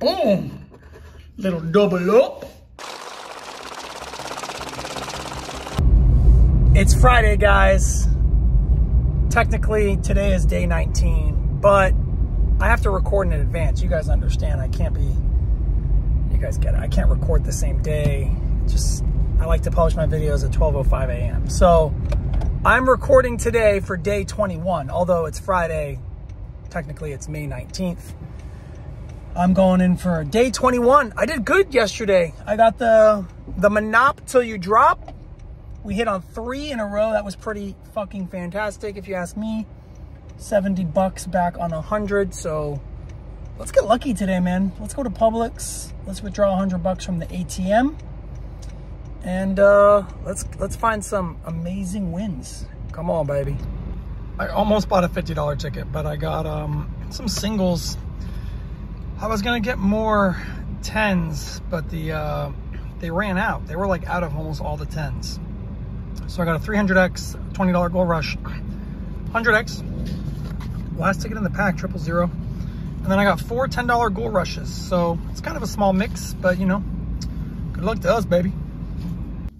Boom. Little double up. It's Friday, guys. Technically, today is day 19, but I have to record in advance. You guys understand I can't be, you guys get it. I can't record the same day. Just, I like to publish my videos at 12.05 a.m. So I'm recording today for day 21, although it's Friday. Technically, it's May 19th. I'm going in for day 21. I did good yesterday. I got the, the Monop till you drop. We hit on three in a row. That was pretty fucking fantastic, if you ask me. 70 bucks back on 100. So let's get lucky today, man. Let's go to Publix. Let's withdraw 100 bucks from the ATM. And uh, let's let's find some amazing wins. Come on, baby. I almost bought a $50 ticket, but I got um, some singles. I was gonna get more tens, but the uh, they ran out. They were like out of almost all the tens. So I got a 300X, $20 Gold Rush, 100X, last ticket in the pack, triple zero. And then I got four $10 Gold Rushes. So it's kind of a small mix, but you know, good luck to us, baby.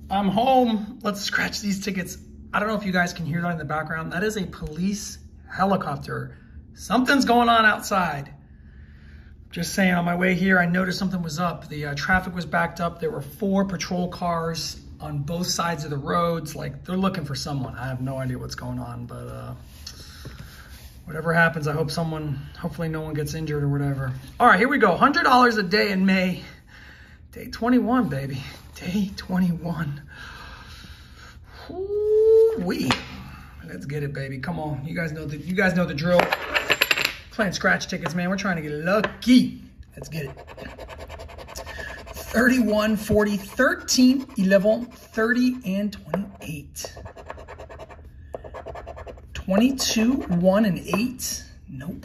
I'm home. Let's scratch these tickets. I don't know if you guys can hear that in the background. That is a police helicopter. Something's going on outside. Just saying, on my way here, I noticed something was up. The uh, traffic was backed up. There were four patrol cars on both sides of the roads. Like, they're looking for someone. I have no idea what's going on, but uh, whatever happens, I hope someone, hopefully no one gets injured or whatever. All right, here we go. $100 a day in May. Day 21, baby. Day 21. Ooh-wee. Let's get it, baby. Come on. You guys know the you guys know the drill. Playing scratch tickets, man. We're trying to get lucky. Let's get it. 31, 40, 13, 11, 30, and 28. 22, 1, and 8. Nope.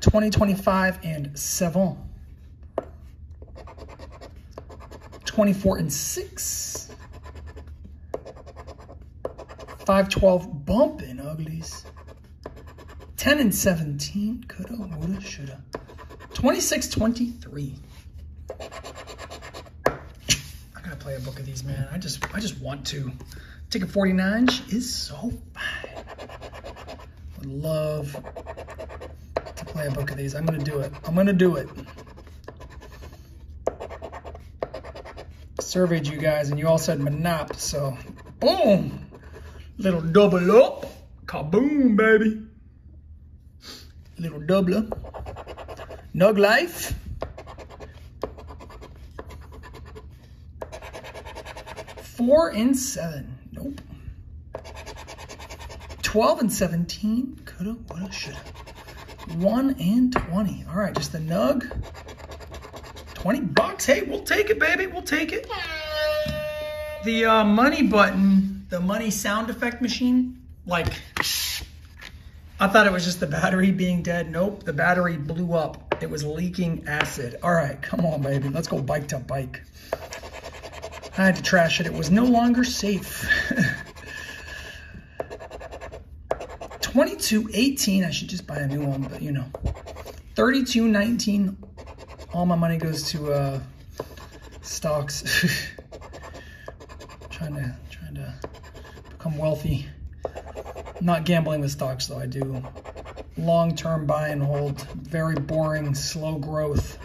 20, 25, and 7. 24 and 6. 512 bumping uglies. 10 and 17. Coulda, oh, woulda, shoulda. 26 23. I gotta play a book of these, man. I just I just want to. Ticket 49 is so fine. Would love to play a book of these. I'm gonna do it. I'm gonna do it. surveyed you guys and you all said Monop, so boom, little double up, kaboom, baby. Little doubler. Nug Life. Four and seven, nope. 12 and 17, coulda, woulda, shoulda. One and 20, all right, just the nug. 20 bucks. Hey, we'll take it, baby. We'll take it. The uh, money button, the money sound effect machine, like, I thought it was just the battery being dead. Nope, the battery blew up. It was leaking acid. All right, come on, baby. Let's go bike to bike. I had to trash it. It was no longer safe. 22.18. I should just buy a new one, but you know. 32.19 all my money goes to uh, stocks. trying to trying to become wealthy. Not gambling with stocks though. I do long-term buy and hold. Very boring, slow growth.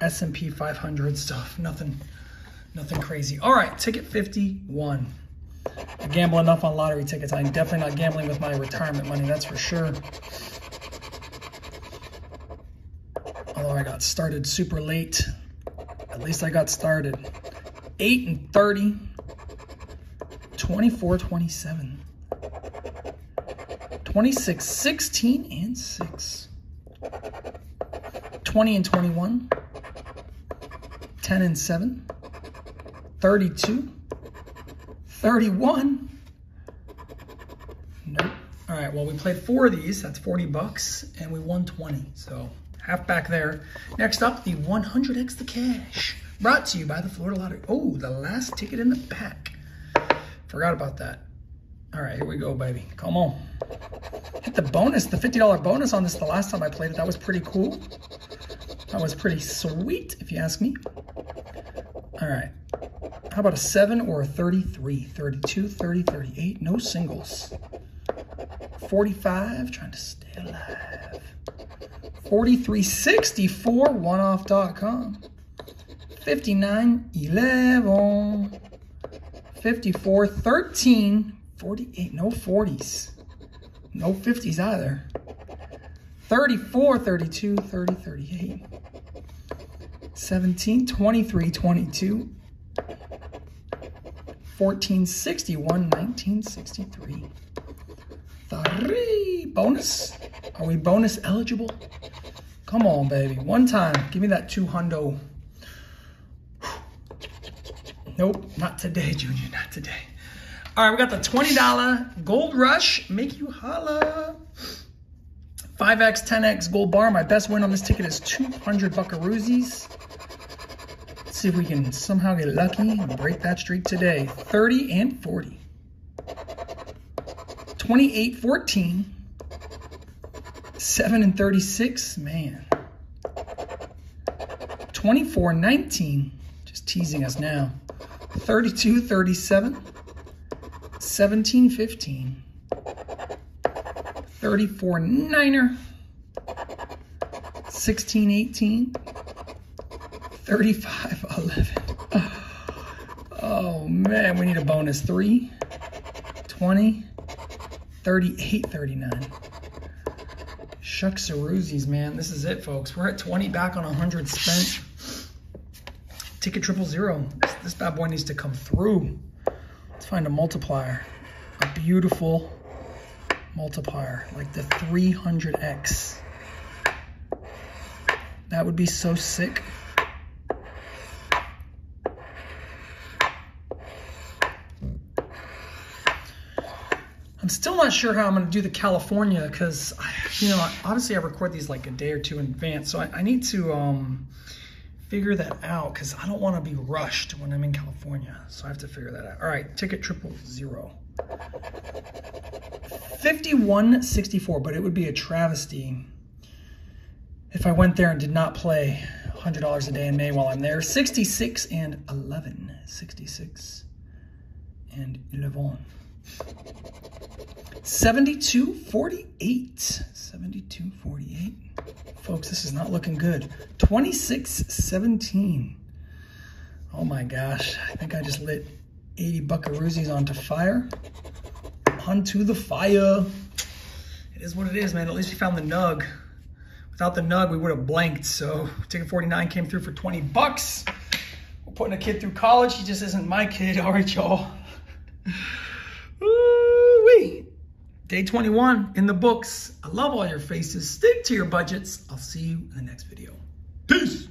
S&P 500 stuff. Nothing, nothing crazy. All right, ticket 51. I gamble enough on lottery tickets. I'm definitely not gambling with my retirement money. That's for sure. Although I got started super late. At least I got started. 8 and 30. 24, 27. 26, 16 and 6. 20 and 21. 10 and 7. 32. 31. Nope. All right, well, we played four of these. That's 40 bucks, and we won 20. So half back there. Next up, the 100x the cash. Brought to you by the Florida Lottery. Oh, the last ticket in the pack. Forgot about that. All right, here we go, baby. Come on. Hit the bonus, the $50 bonus on this the last time I played it. That was pretty cool. That was pretty sweet, if you ask me. All right. How about a 7 or a 33? 32, 30, 38. No singles. 45, trying to stay alive. 4364, oneoff.com. 59, 11. 54, 13, 48, no 40s. No 50s either. 34, 32, 30, 38. 17, 23, 22. 1461, 1963. Three. Bonus. Are we bonus eligible? Come on, baby. One time. Give me that two hundo. Nope, not today, Junior. Not today. All right, we got the $20 Gold Rush. Make you holla. 5X, 10X gold bar. My best win on this ticket is 200 buckaroosies. Let's see if we can somehow get lucky and break that streak today. 30 and 40. 28, 14. 7 and 36, man. 24, 19. Just teasing us now. 32, 37. 17, 15. 34 niner, 16 18, 35 11. Oh man, we need a bonus 3, 20, 38 39. Shucks roozies, man. This is it, folks. We're at 20 back on 100 spent. Ticket triple zero. This, this bad boy needs to come through. Let's find a multiplier. A beautiful multiplier, like the 300x. That would be so sick. I'm still not sure how I'm going to do the California because, you know, obviously I record these like a day or two in advance. So I, I need to um, figure that out because I don't want to be rushed when I'm in California. So I have to figure that out. All right, ticket triple zero. 5164, but it would be a travesty if I went there and did not play $100 a day in May while I'm there. 66 and 11. 66 and 11. 7248. 7248. Folks, this is not looking good. 2617. Oh my gosh. I think I just lit 80 buckaroosies onto fire. Onto the fire. It is what it is, man. At least we found the nug. Without the nug, we would have blanked. So ticket 49 came through for 20 bucks. We're putting a kid through college. He just isn't my kid. All right, y'all. Day 21 in the books. I love all your faces. Stick to your budgets. I'll see you in the next video. Peace.